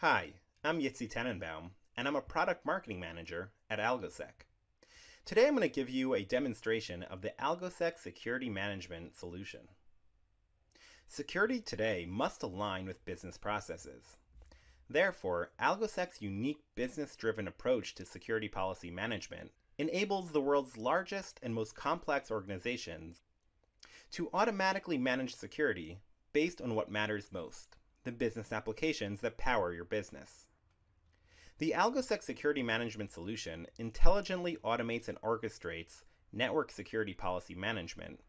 Hi, I'm Yitzi Tenenbaum, and I'm a product marketing manager at AlgoSec. Today I'm going to give you a demonstration of the AlgoSec security management solution. Security today must align with business processes. Therefore, AlgoSec's unique business-driven approach to security policy management enables the world's largest and most complex organizations to automatically manage security based on what matters most the business applications that power your business. The AlgoSec security management solution intelligently automates and orchestrates network security policy management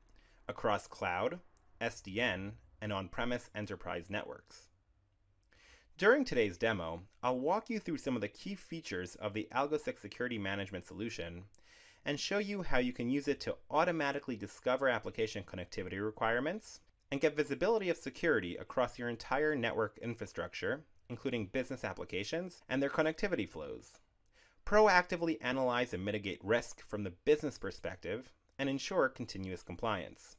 across cloud, SDN, and on-premise enterprise networks. During today's demo, I'll walk you through some of the key features of the AlgoSec security management solution and show you how you can use it to automatically discover application connectivity requirements and get visibility of security across your entire network infrastructure, including business applications and their connectivity flows. Proactively analyze and mitigate risk from the business perspective and ensure continuous compliance.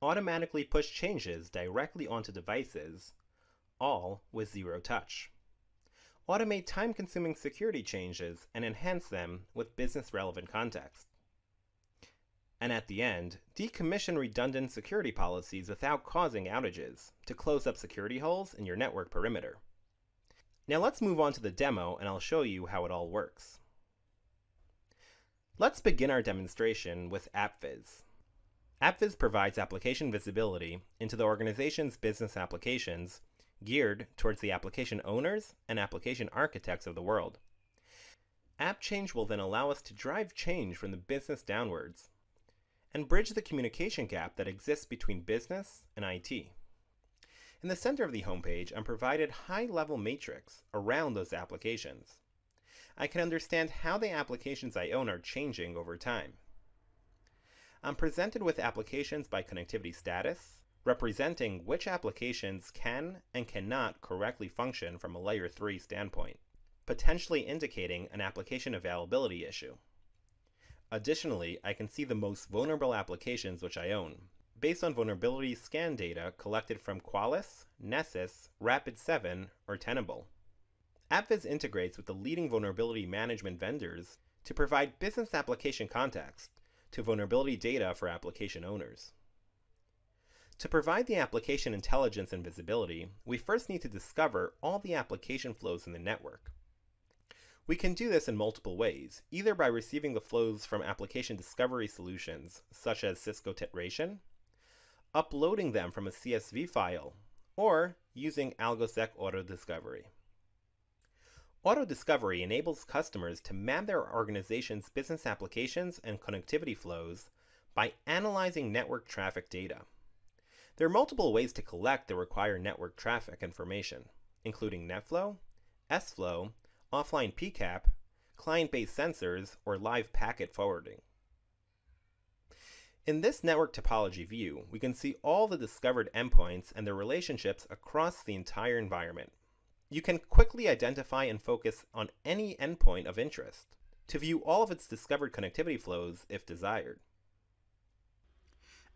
Automatically push changes directly onto devices, all with zero touch. Automate time consuming security changes and enhance them with business relevant context and at the end, decommission redundant security policies without causing outages to close up security holes in your network perimeter. Now let's move on to the demo and I'll show you how it all works. Let's begin our demonstration with AppViz. AppViz provides application visibility into the organization's business applications geared towards the application owners and application architects of the world. AppChange will then allow us to drive change from the business downwards and bridge the communication gap that exists between business and IT. In the center of the homepage, I'm provided high-level matrix around those applications. I can understand how the applications I own are changing over time. I'm presented with applications by connectivity status, representing which applications can and cannot correctly function from a layer 3 standpoint, potentially indicating an application availability issue. Additionally, I can see the most vulnerable applications which I own, based on vulnerability scan data collected from Qualys, Nessus, Rapid7, or Tenable. AppViz integrates with the leading vulnerability management vendors to provide business application context to vulnerability data for application owners. To provide the application intelligence and visibility, we first need to discover all the application flows in the network. We can do this in multiple ways, either by receiving the flows from application discovery solutions, such as Cisco Tetration, uploading them from a CSV file, or using AlgoSec Auto Discovery. Auto Discovery enables customers to map their organization's business applications and connectivity flows by analyzing network traffic data. There are multiple ways to collect the required network traffic information, including NetFlow, SFlow, offline PCAP, client-based sensors, or live packet forwarding. In this network topology view, we can see all the discovered endpoints and their relationships across the entire environment. You can quickly identify and focus on any endpoint of interest to view all of its discovered connectivity flows if desired.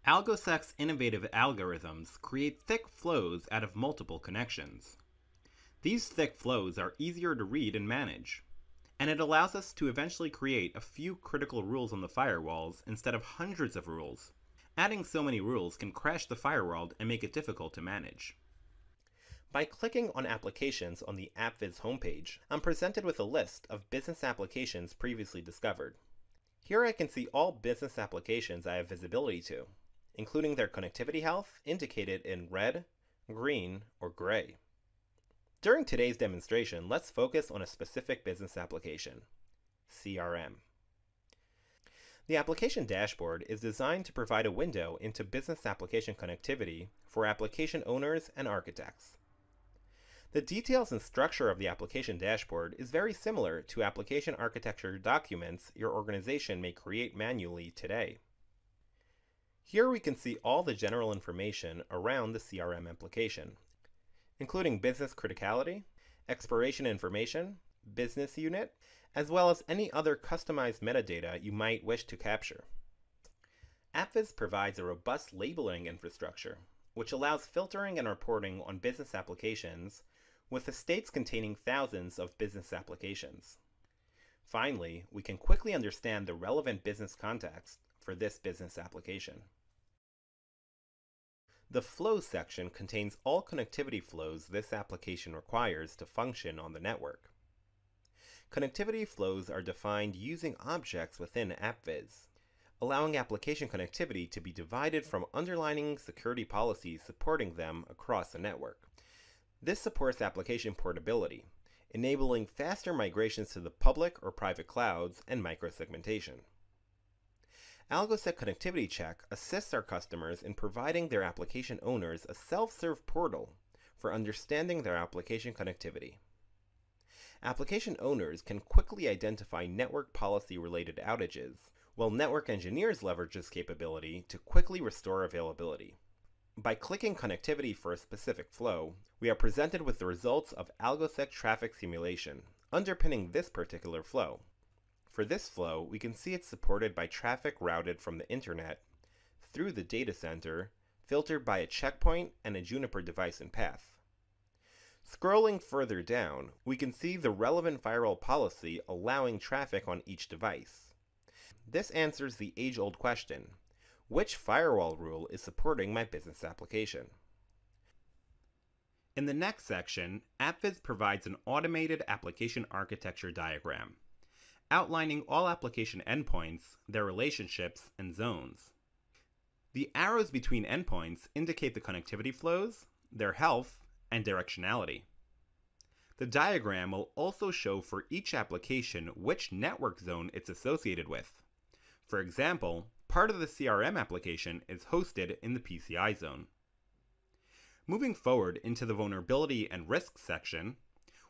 AlgoSec's innovative algorithms create thick flows out of multiple connections. These thick flows are easier to read and manage, and it allows us to eventually create a few critical rules on the firewalls instead of hundreds of rules. Adding so many rules can crash the firewall and make it difficult to manage. By clicking on Applications on the AppViz homepage, I'm presented with a list of business applications previously discovered. Here I can see all business applications I have visibility to, including their connectivity health indicated in red, green, or gray. During today's demonstration, let's focus on a specific business application, CRM. The application dashboard is designed to provide a window into business application connectivity for application owners and architects. The details and structure of the application dashboard is very similar to application architecture documents your organization may create manually today. Here we can see all the general information around the CRM application, including business criticality, expiration information, business unit, as well as any other customized metadata you might wish to capture. AppViz provides a robust labeling infrastructure, which allows filtering and reporting on business applications with estates containing thousands of business applications. Finally, we can quickly understand the relevant business context for this business application. The Flows section contains all connectivity flows this application requires to function on the network. Connectivity flows are defined using objects within AppViz, allowing application connectivity to be divided from underlining security policies supporting them across the network. This supports application portability, enabling faster migrations to the public or private clouds and microsegmentation. AlgoSec Connectivity Check assists our customers in providing their application owners a self-serve portal for understanding their application connectivity. Application owners can quickly identify network policy related outages, while network engineers leverage this capability to quickly restore availability. By clicking connectivity for a specific flow, we are presented with the results of AlgoSec traffic simulation, underpinning this particular flow. For this flow, we can see it's supported by traffic routed from the internet through the data center, filtered by a checkpoint and a Juniper device and path. Scrolling further down, we can see the relevant firewall policy allowing traffic on each device. This answers the age-old question, which firewall rule is supporting my business application? In the next section, AppViz provides an automated application architecture diagram, outlining all application endpoints, their relationships, and zones. The arrows between endpoints indicate the connectivity flows, their health, and directionality. The diagram will also show for each application which network zone it's associated with. For example, part of the CRM application is hosted in the PCI zone. Moving forward into the vulnerability and risk section,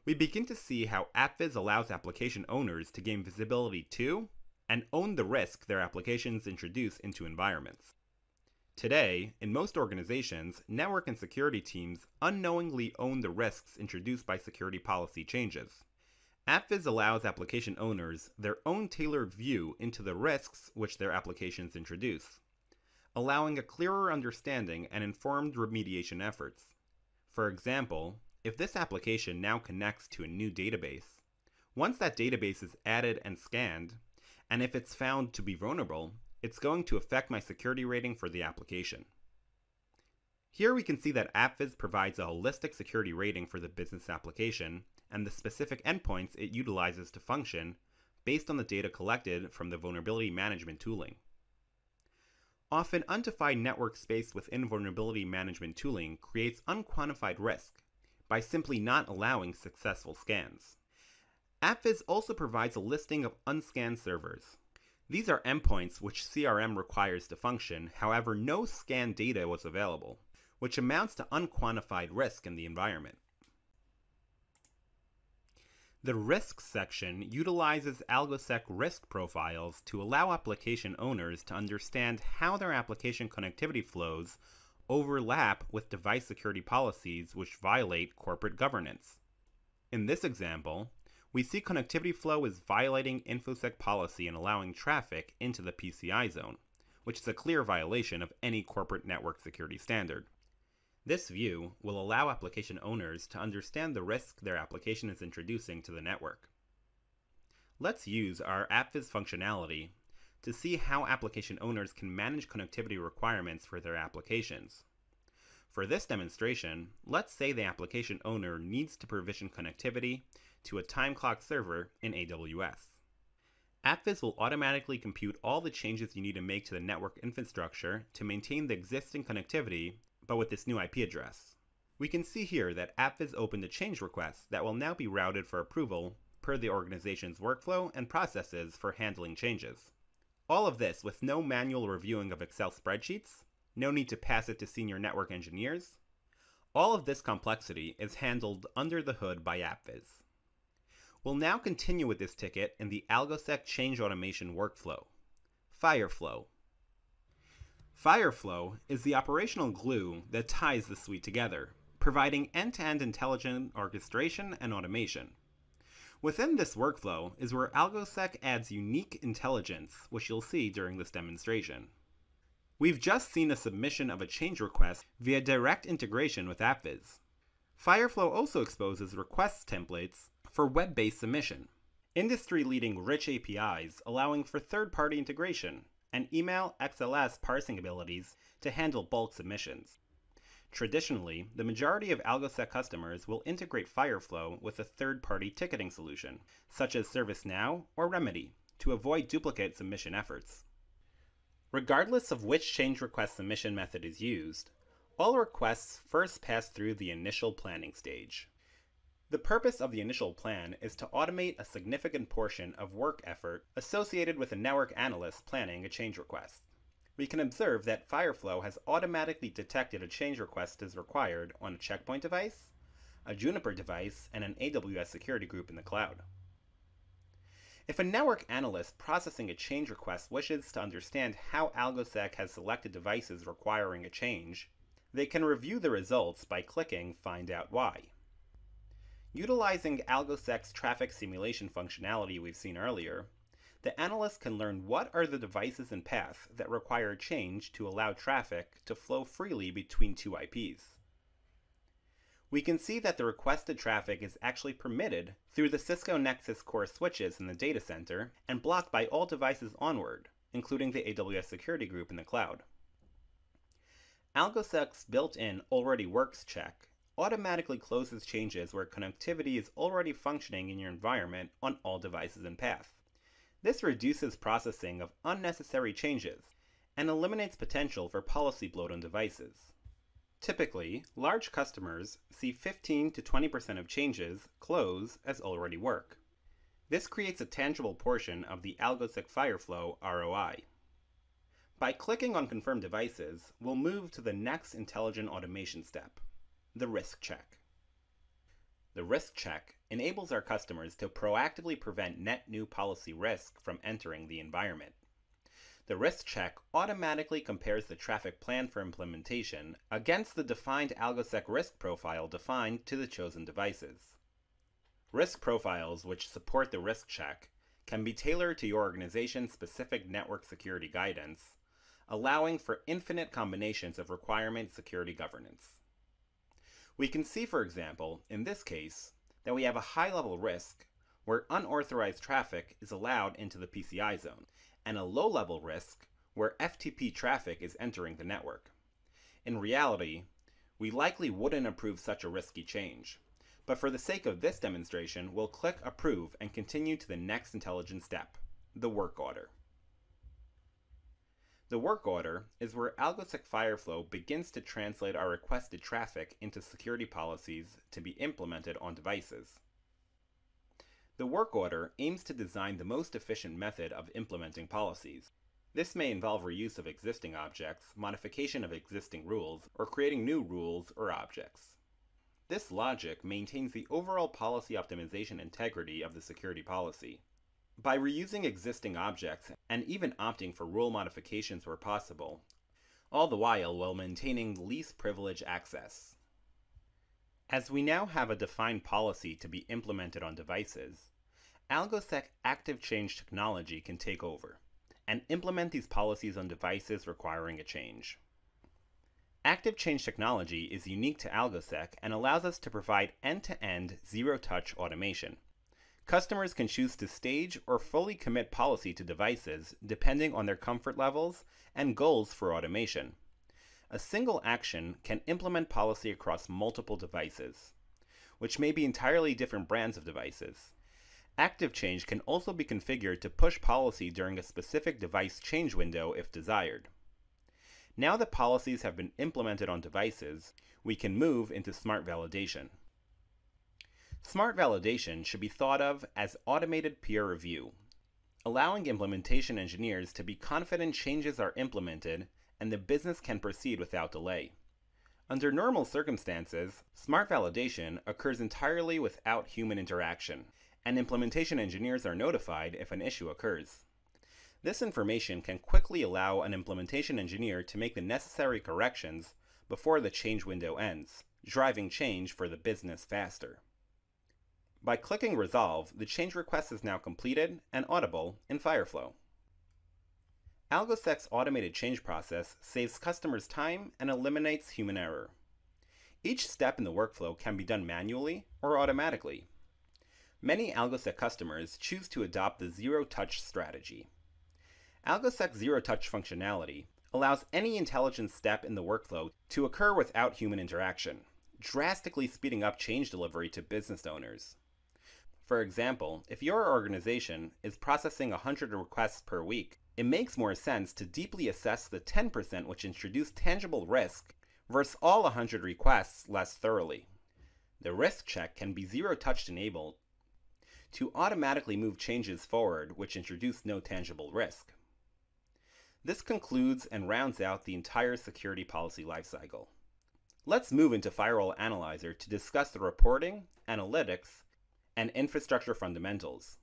we begin to see how AppViz allows application owners to gain visibility to and own the risk their applications introduce into environments. Today, in most organizations, network and security teams unknowingly own the risks introduced by security policy changes. AppViz allows application owners their own tailored view into the risks which their applications introduce, allowing a clearer understanding and informed remediation efforts. For example, if this application now connects to a new database, once that database is added and scanned, and if it's found to be vulnerable, it's going to affect my security rating for the application. Here we can see that AppViz provides a holistic security rating for the business application and the specific endpoints it utilizes to function based on the data collected from the vulnerability management tooling. Often, undefined network space within vulnerability management tooling creates unquantified risk by simply not allowing successful scans. AppViz also provides a listing of unscanned servers. These are endpoints which CRM requires to function, however, no scanned data was available, which amounts to unquantified risk in the environment. The Risks section utilizes AlgoSec risk profiles to allow application owners to understand how their application connectivity flows overlap with device security policies which violate corporate governance. In this example, we see connectivity flow is violating InfoSec policy and allowing traffic into the PCI zone, which is a clear violation of any corporate network security standard. This view will allow application owners to understand the risk their application is introducing to the network. Let's use our AppViz functionality to see how application owners can manage connectivity requirements for their applications. For this demonstration, let's say the application owner needs to provision connectivity to a time clock server in AWS. AppViz will automatically compute all the changes you need to make to the network infrastructure to maintain the existing connectivity but with this new IP address. We can see here that AppViz opened a change request that will now be routed for approval per the organization's workflow and processes for handling changes. All of this with no manual reviewing of Excel spreadsheets, no need to pass it to senior network engineers. All of this complexity is handled under the hood by AppViz. We'll now continue with this ticket in the AlgoSec change automation workflow. Fireflow, Fireflow is the operational glue that ties the suite together, providing end-to-end intelligent orchestration and automation. Within this workflow is where AlgoSec adds unique intelligence, which you'll see during this demonstration. We've just seen a submission of a change request via direct integration with AppViz. Fireflow also exposes request templates for web based submission, industry leading rich APIs allowing for third party integration, and email XLS parsing abilities to handle bulk submissions. Traditionally, the majority of AlgoSec customers will integrate Fireflow with a third party ticketing solution, such as ServiceNow or Remedy, to avoid duplicate submission efforts. Regardless of which change request submission method is used, all requests first pass through the initial planning stage. The purpose of the initial plan is to automate a significant portion of work effort associated with a network analyst planning a change request. We can observe that Fireflow has automatically detected a change request is required on a checkpoint device, a Juniper device, and an AWS security group in the cloud. If a network analyst processing a change request wishes to understand how AlgoSec has selected devices requiring a change, they can review the results by clicking Find Out Why. Utilizing AlgoSec's traffic simulation functionality we've seen earlier, the analyst can learn what are the devices and paths that require change to allow traffic to flow freely between two IPs. We can see that the requested traffic is actually permitted through the Cisco Nexus core switches in the data center and blocked by all devices onward, including the AWS security group in the cloud. AlgoSec's built-in Already Works check automatically closes changes where connectivity is already functioning in your environment on all devices and path. This reduces processing of unnecessary changes and eliminates potential for policy bloat on devices. Typically, large customers see 15 to 20% of changes close as already work. This creates a tangible portion of the AlgoSec Fireflow ROI. By clicking on Confirm Devices, we'll move to the next intelligent automation step the risk check. The risk check enables our customers to proactively prevent net new policy risk from entering the environment. The risk check automatically compares the traffic plan for implementation against the defined AlgoSec risk profile defined to the chosen devices. Risk profiles which support the risk check can be tailored to your organization's specific network security guidance, allowing for infinite combinations of requirement security governance. We can see, for example, in this case, that we have a high-level risk where unauthorized traffic is allowed into the PCI zone, and a low-level risk where FTP traffic is entering the network. In reality, we likely wouldn't approve such a risky change, but for the sake of this demonstration, we'll click Approve and continue to the next intelligent step, the work order. The work order is where AlgoSec Fireflow begins to translate our requested traffic into security policies to be implemented on devices. The work order aims to design the most efficient method of implementing policies. This may involve reuse of existing objects, modification of existing rules, or creating new rules or objects. This logic maintains the overall policy optimization integrity of the security policy. By reusing existing objects and even opting for rule modifications where possible, all the while while maintaining least privilege access. As we now have a defined policy to be implemented on devices, AlgoSec Active Change technology can take over and implement these policies on devices requiring a change. Active Change technology is unique to AlgoSec and allows us to provide end-to-end zero-touch automation. Customers can choose to stage or fully commit policy to devices depending on their comfort levels and goals for automation. A single action can implement policy across multiple devices, which may be entirely different brands of devices. Active change can also be configured to push policy during a specific device change window if desired. Now that policies have been implemented on devices, we can move into smart validation. Smart validation should be thought of as automated peer review, allowing implementation engineers to be confident changes are implemented and the business can proceed without delay. Under normal circumstances, smart validation occurs entirely without human interaction, and implementation engineers are notified if an issue occurs. This information can quickly allow an implementation engineer to make the necessary corrections before the change window ends, driving change for the business faster. By clicking Resolve, the change request is now completed and audible in Fireflow. AlgoSec's automated change process saves customers time and eliminates human error. Each step in the workflow can be done manually or automatically. Many AlgoSec customers choose to adopt the zero-touch strategy. AlgoSec zero-touch functionality allows any intelligent step in the workflow to occur without human interaction, drastically speeding up change delivery to business owners. For example, if your organization is processing 100 requests per week, it makes more sense to deeply assess the 10% which introduce tangible risk versus all 100 requests less thoroughly. The risk check can be zero-touch enabled to automatically move changes forward which introduce no tangible risk. This concludes and rounds out the entire security policy lifecycle. Let's move into Firewall Analyzer to discuss the reporting, analytics, and infrastructure fundamentals.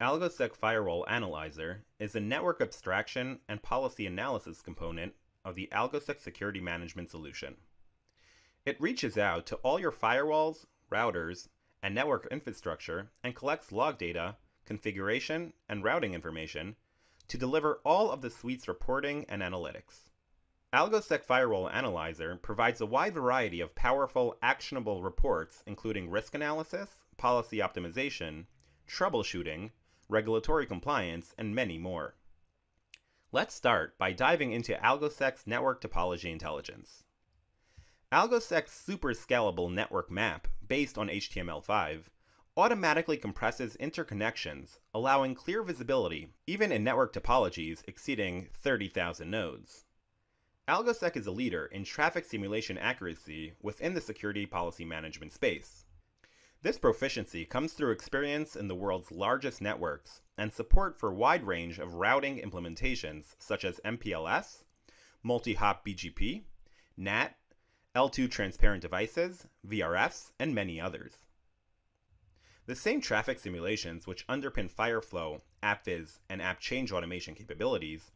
AlgoSec Firewall Analyzer is a network abstraction and policy analysis component of the AlgoSec security management solution. It reaches out to all your firewalls, routers, and network infrastructure and collects log data, configuration, and routing information to deliver all of the suite's reporting and analytics. AlgoSec Firewall Analyzer provides a wide variety of powerful, actionable reports, including risk analysis, policy optimization, troubleshooting, regulatory compliance, and many more. Let's start by diving into AlgoSec's network topology intelligence. AlgoSec's super scalable network map, based on HTML5, automatically compresses interconnections, allowing clear visibility even in network topologies exceeding 30,000 nodes. AlgoSec is a leader in traffic simulation accuracy within the security policy management space. This proficiency comes through experience in the world's largest networks and support for wide range of routing implementations such as MPLS, multi-hop BGP, NAT, L2 transparent devices, VRFs, and many others. The same traffic simulations which underpin Fireflow, AppViz, and App Change automation capabilities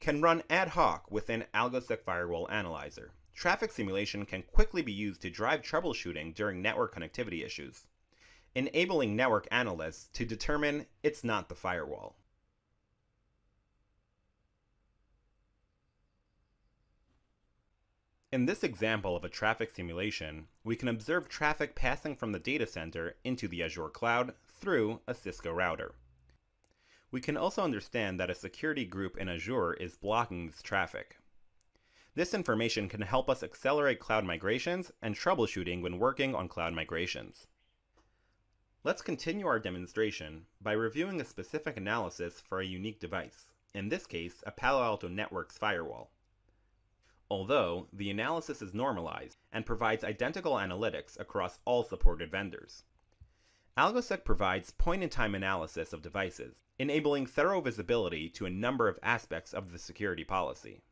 can run ad hoc within AlgoSec Firewall Analyzer, Traffic simulation can quickly be used to drive troubleshooting during network connectivity issues, enabling network analysts to determine it's not the firewall. In this example of a traffic simulation, we can observe traffic passing from the data center into the Azure cloud through a Cisco router. We can also understand that a security group in Azure is blocking this traffic. This information can help us accelerate cloud migrations and troubleshooting when working on cloud migrations. Let's continue our demonstration by reviewing a specific analysis for a unique device, in this case a Palo Alto Networks firewall. Although, the analysis is normalized and provides identical analytics across all supported vendors. AlgoSec provides point-in-time analysis of devices, enabling thorough visibility to a number of aspects of the security policy.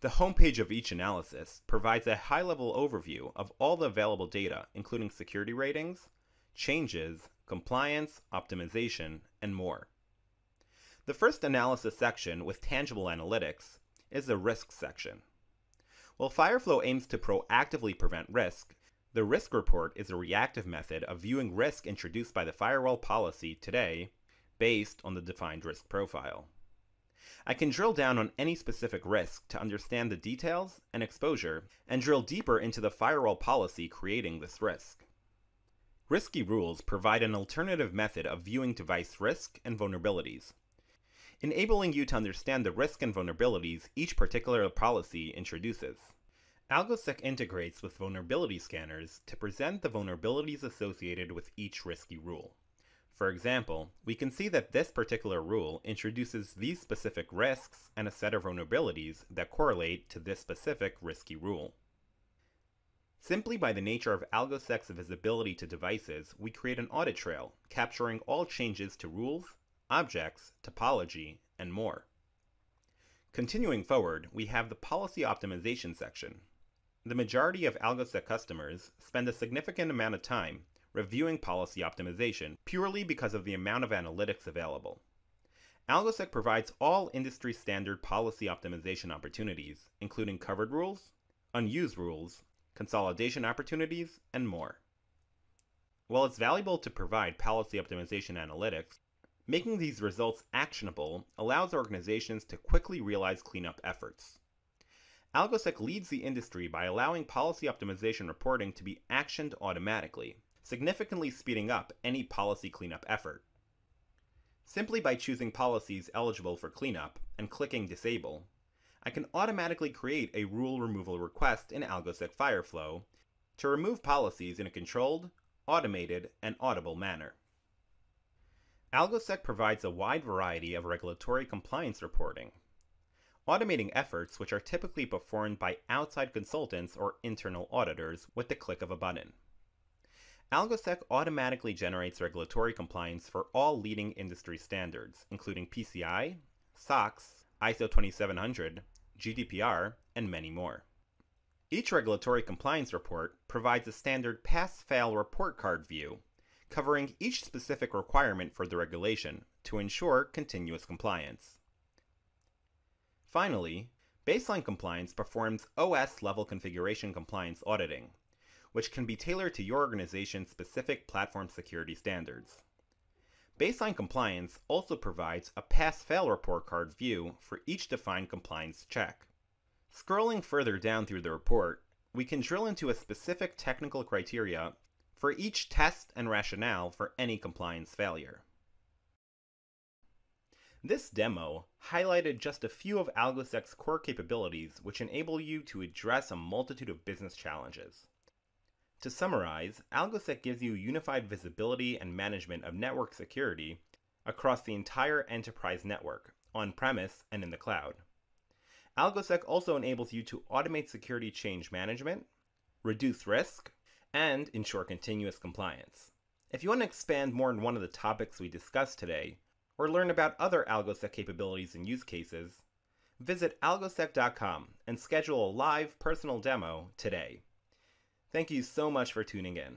The homepage of each analysis provides a high-level overview of all the available data, including security ratings, changes, compliance, optimization, and more. The first analysis section with tangible analytics is the risk section. While Fireflow aims to proactively prevent risk, the risk report is a reactive method of viewing risk introduced by the firewall policy today based on the defined risk profile. I can drill down on any specific risk to understand the details and exposure, and drill deeper into the firewall policy creating this risk. Risky rules provide an alternative method of viewing device risk and vulnerabilities, enabling you to understand the risk and vulnerabilities each particular policy introduces. AlgoSec integrates with vulnerability scanners to present the vulnerabilities associated with each risky rule. For example, we can see that this particular rule introduces these specific risks and a set of vulnerabilities that correlate to this specific risky rule. Simply by the nature of AlgoSec's visibility to devices, we create an audit trail, capturing all changes to rules, objects, topology, and more. Continuing forward, we have the policy optimization section. The majority of AlgoSec customers spend a significant amount of time reviewing policy optimization purely because of the amount of analytics available. AlgoSec provides all industry standard policy optimization opportunities, including covered rules, unused rules, consolidation opportunities, and more. While it's valuable to provide policy optimization analytics, making these results actionable allows organizations to quickly realize cleanup efforts. AlgoSec leads the industry by allowing policy optimization reporting to be actioned automatically, significantly speeding up any policy cleanup effort. Simply by choosing policies eligible for cleanup and clicking Disable, I can automatically create a rule removal request in AlgoSec Fireflow to remove policies in a controlled, automated, and audible manner. AlgoSec provides a wide variety of regulatory compliance reporting, automating efforts which are typically performed by outside consultants or internal auditors with the click of a button. AlgoSec automatically generates regulatory compliance for all leading industry standards, including PCI, SOX, ISO 2700, GDPR, and many more. Each regulatory compliance report provides a standard pass-fail report card view, covering each specific requirement for the regulation to ensure continuous compliance. Finally, Baseline Compliance performs OS level configuration compliance auditing, which can be tailored to your organization's specific platform security standards. Baseline Compliance also provides a pass-fail report card view for each defined compliance check. Scrolling further down through the report, we can drill into a specific technical criteria for each test and rationale for any compliance failure. This demo highlighted just a few of AlgoSec's core capabilities which enable you to address a multitude of business challenges. To summarize, AlgoSec gives you unified visibility and management of network security across the entire enterprise network, on-premise and in the cloud. AlgoSec also enables you to automate security change management, reduce risk, and ensure continuous compliance. If you want to expand more on one of the topics we discussed today, or learn about other AlgoSec capabilities and use cases, visit algosec.com and schedule a live personal demo today. Thank you so much for tuning in.